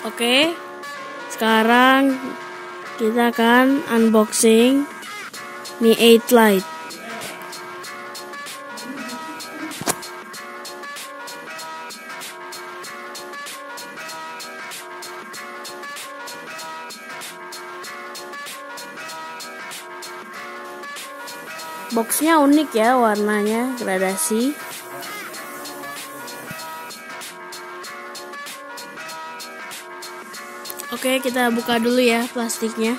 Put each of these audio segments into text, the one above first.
Oke, sekarang kita akan unboxing Mi 8 Lite. Boxnya unik ya warnanya gradasi. Oke, kita buka dulu ya plastiknya.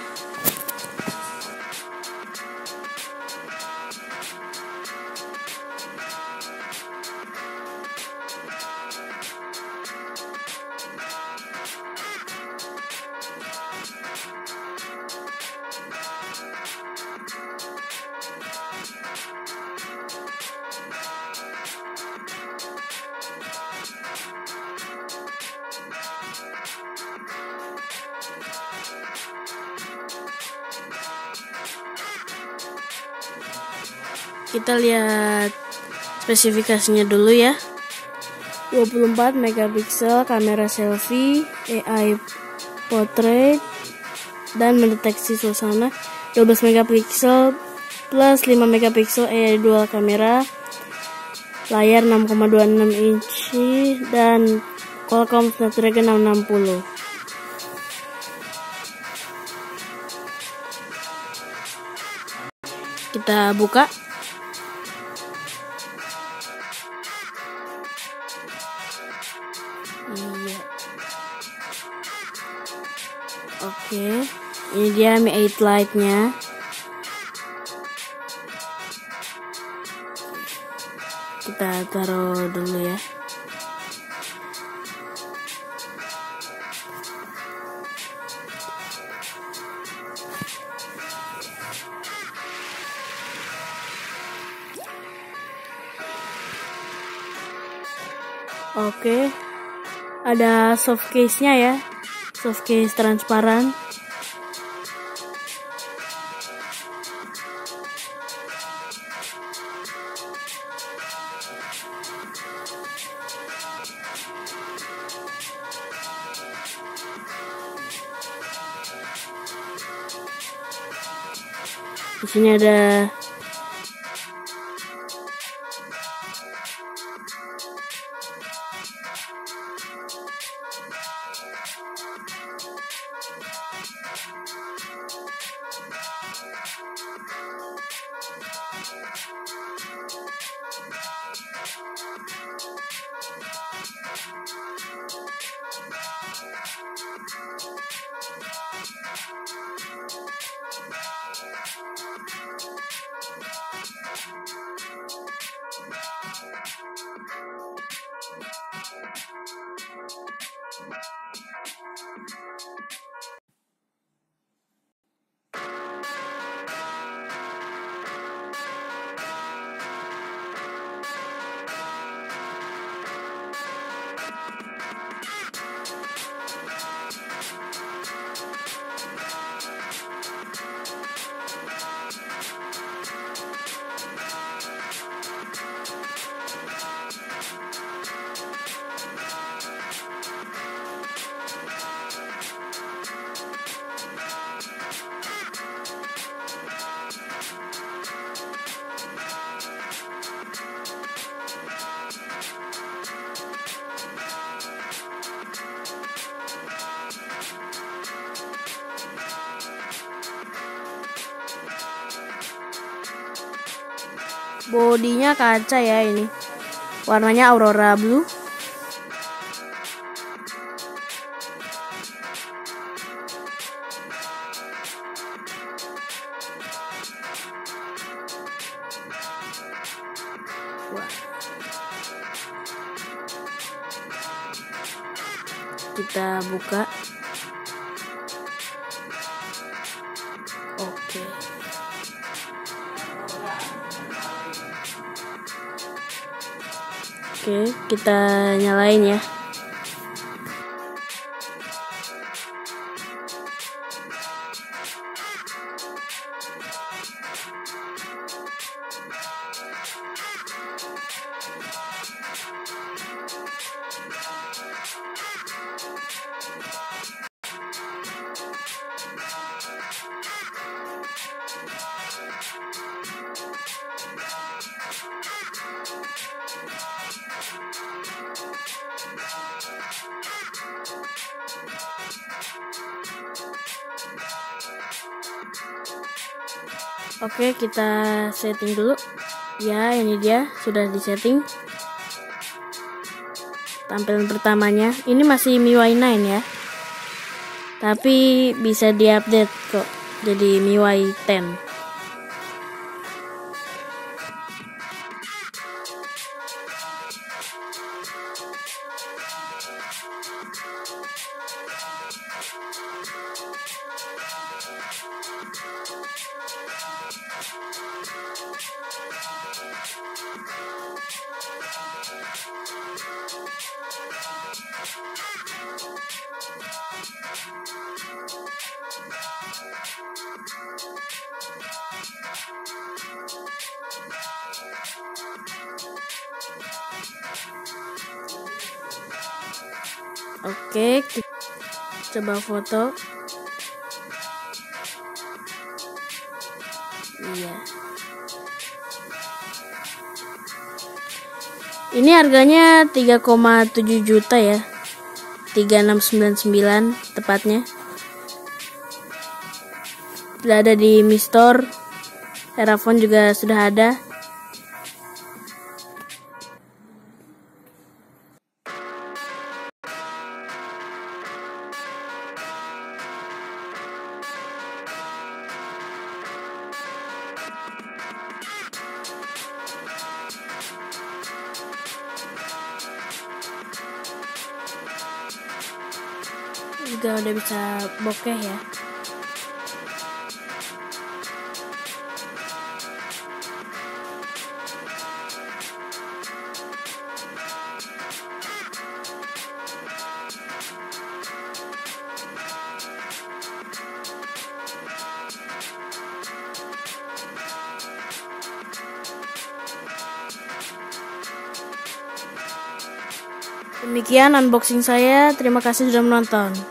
Kita lihat spesifikasinya dulu ya. 24 megapiksel kamera selfie, AI portrait dan mendeteksi suasana. 12 megapiksel plus 5 megapiksel AI dual kamera. Layar 6,26 inci dan Qualcomm Snapdragon 660. Kita buka. Iya. Oke, ini dia Mi 8 Lite-nya. Kita taruh dulu ya. Oke, ada soft case-nya ya, soft case transparan. Di sini ada Thank you. Bodinya kaca ya ini. Warnanya aurora blue. Kita buka Oke, kita nyalain ya. Oke, kita setting dulu. Ya, ini dia sudah disetting. Tampilan pertamanya, ini masih MIUI 9 ya. Tapi bisa diupdate kok jadi MIUI 10. Oke, coba foto. Iya. Ini harganya 3,7 juta ya. 3699 tepatnya. Sudah ada di Mi Store. Erafon juga sudah ada. Juga udah bisa bokeh ya Demikian unboxing saya. Terima kasih sudah menonton.